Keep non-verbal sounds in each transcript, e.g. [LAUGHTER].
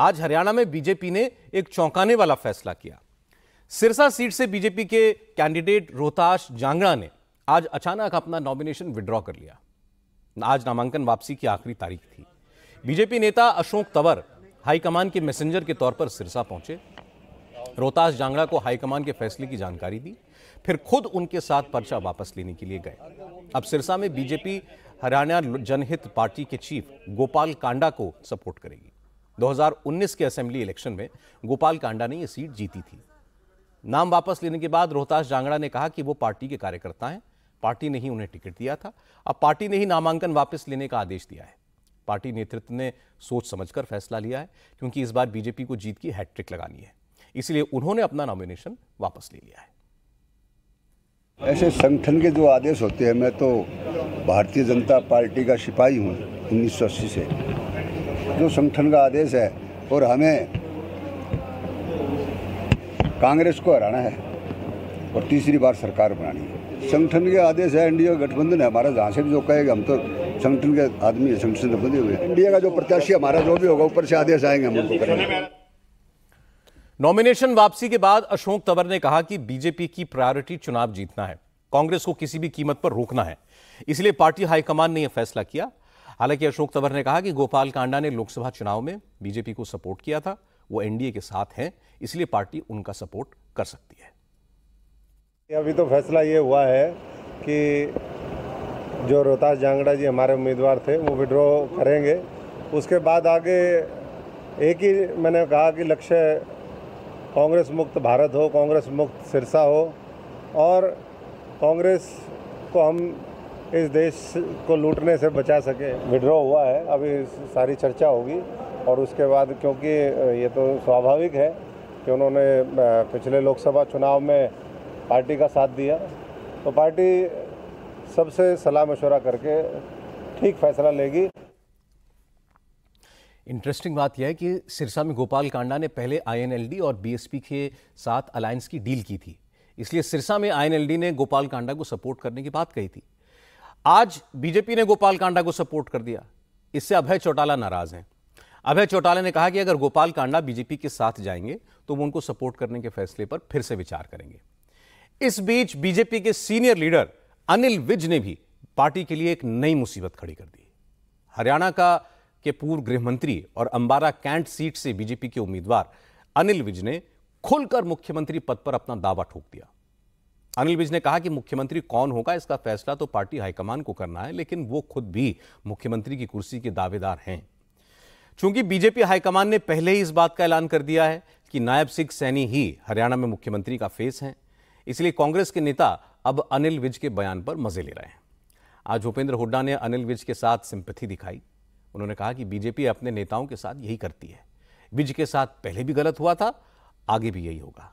आज हरियाणा में बीजेपी ने एक चौंकाने वाला फैसला किया। सिरसा सीट से बीजेपी के कैंडिडेट रोहताश जांगड़ा ने आज अचानक अपना नॉमिनेशन विड्रॉ कर लिया। आज नामांकन वापसी की आखिरी तारीख थी। बीजेपी नेता अशोक तंवर हाईकमान के मैसेंजर के तौर पर सिरसा पहुँचे। रोहतास जांगड़ा को हाईकमान के फैसले की जानकारी दी, फिर खुद उनके साथ पर्चा वापस लेने के लिए गए। अब सिरसा में बीजेपी हरियाणा जनहित पार्टी के चीफ गोपाल कांडा को सपोर्ट करेगी। 2019 के असेंबली इलेक्शन में गोपाल कांडा ने यह सीट जीती थी। नाम वापस लेने के बाद रोहतास जांगड़ा ने कहा कि वो पार्टी के कार्यकर्ता हैं। पार्टी ने ही उन्हें टिकट दिया था। अब पार्टी ने ही नामांकन वापस लेने का आदेश दिया है। पार्टी नेतृत्व ने सोच समझकर फैसला लिया है, क्योंकि इस बार बीजेपी को जीत की हैट्रिक लगानी है। इसलिए उन्होंने अपना नॉमिनेशन वापस ले लिया है। ऐसे संगठन के जो आदेश होते हैं, मैं तो भारतीय जनता पार्टी का सिपाही हूँ 1980 से। जो संगठन का आदेश है और हमें कांग्रेस को हराना है और तीसरी बार सरकार बनानी है। संगठन के आदेश है, एनडीए गठबंधन है, हमारा जहाँ से भी जो कहेगा, हम तो संगठन के आदमी है, संगठन से बंधे हुए इंडिया का जो प्रत्याशी हमारा जो भी होगा, ऊपर से आदेश आएँगे, हम उनको करेंगे। नॉमिनेशन वापसी के बाद अशोक तंवर ने कहा कि बीजेपी की प्रायोरिटी चुनाव जीतना है। कांग्रेस को किसी भी कीमत पर रोकना है। इसलिए पार्टी हाईकमान ने यह फैसला किया। हालाँकि अशोक तंवर ने कहा कि गोपाल कांडा ने लोकसभा चुनाव में बीजेपी को सपोर्ट किया था। वो एनडीए के साथ हैं, इसलिए पार्टी उनका सपोर्ट कर सकती है। अभी तो फैसला ये हुआ है कि जो रोहतास जांगड़ा जी हमारे उम्मीदवार थे, वो विड्रॉ करेंगे। उसके बाद आगे एक ही मैंने कहा कि लक्ष्य कांग्रेस मुक्त भारत हो, कांग्रेस मुक्त सिरसा हो, और कांग्रेस को हम इस देश को लूटने से बचा सके। विड्रॉ हुआ है। अभी सारी चर्चा होगी और उसके बाद क्योंकि ये तो स्वाभाविक है कि उन्होंने पिछले लोकसभा चुनाव में पार्टी का साथ दिया। तो पार्टी सबसे सलाह मशवरा करके ठीक फैसला लेगी। इंटरेस्टिंग बात यह है कि सिरसा में गोपाल कांडा ने पहले आईएनएलडी और बीएसपी के साथ अलायंस की डील की थी। इसलिए सिरसा में आईएनएलडी ने गोपाल कांडा को सपोर्ट करने की बात कही थी। आज बीजेपी ने गोपाल कांडा को सपोर्ट कर दिया। इससे अभय चौटाला नाराज़ हैं। अभय चौटाला ने कहा कि अगर गोपाल कांडा बीजेपी के साथ जाएँगे तो वो उनको सपोर्ट करने के फैसले पर फिर से विचार करेंगे। इस बीच बीजेपी के सीनियर लीडर अनिल विज ने भी पार्टी के लिए एक नई मुसीबत खड़ी कर दी। हरियाणा का के पूर्व गृह मंत्री और अंबारा कैंट सीट से बीजेपी के उम्मीदवार अनिल विज ने खुलकर मुख्यमंत्री पद पर अपना दावा ठोक दिया। अनिल विज ने कहा कि मुख्यमंत्री कौन होगा, इसका फैसला तो पार्टी हाईकमान को करना है, लेकिन वो खुद भी मुख्यमंत्री की कुर्सी के दावेदार हैं। चूँकि बीजेपी हाईकमान ने पहले ही इस बात का ऐलान कर दिया है कि नायब सिंह सैनी ही हरियाणा में मुख्यमंत्री का फेस है, इसलिए कांग्रेस के नेता अब अनिल विज के बयान पर मज़े ले रहे हैं। आज भूपेंद्र हुड्डा ने अनिल विज के साथ सिंपथी दिखाई। उन्होंने कहा कि बीजेपी अपने नेताओं के साथ यही करती है। विज के साथ पहले भी गलत हुआ था, आगे भी यही होगा।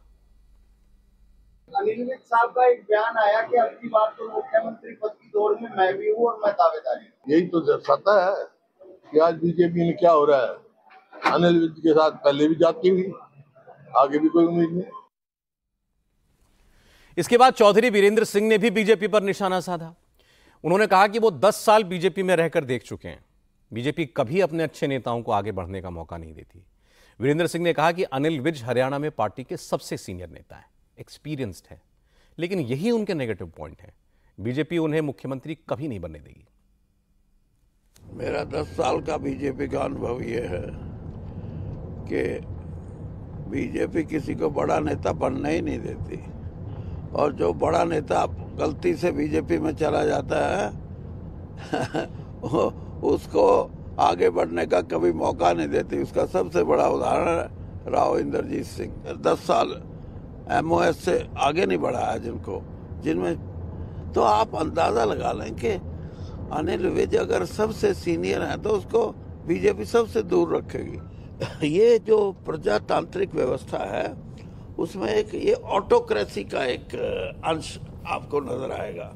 अनिल विज साहब का एक बयान आया कि अब की बार तो मुख्यमंत्री पद की दौड़ में मैं भी हूँ और मैं दावेदारी यही तो दर्शाता है कि आज बीजेपी में क्या हो रहा है। अनिल विज के साथ पहले भी जाती हुई आगे भी कोई उम्मीद नहीं। इसके बाद चौधरी वीरेंद्र सिंह ने भी बीजेपी पर निशाना साधा। उन्होंने कहा कि वो 10 साल बीजेपी में रहकर देख चुके हैं। बीजेपी कभी अपने अच्छे नेताओं को आगे बढ़ने का मौका नहीं देती। वीरेंद्र सिंह ने कहा कि अनिल विज हरियाणा में पार्टी के सबसे सीनियर नेता हैं। एक्सपीरियंस्ड है। लेकिन यही उनके नेगेटिव पॉइंट है। बीजेपी उन्हें मुख्यमंत्री कभी नहीं बनने देगी। मेरा दस साल का बीजेपी का अनुभव यह है कि बीजेपी किसी को बड़ा नेता बनने ही नहीं देती। और जो बड़ा नेता गलती से बीजेपी में चला जाता है [LAUGHS] उसको आगे बढ़ने का कभी मौका नहीं देती। उसका सबसे बड़ा उदाहरण राव इंद्रजीत सिंह। दस साल एमओएस से आगे नहीं बढ़ा है जिनको, जिनमें तो आप अंदाज़ा लगा लें कि अनिल विज अगर सबसे सीनियर हैं तो उसको बीजेपी सबसे दूर रखेगी। [LAUGHS] ये जो प्रजातांत्रिक व्यवस्था है, उसमें एक ये ऑटोक्रेसी का एक अंश आपको नज़र आएगा।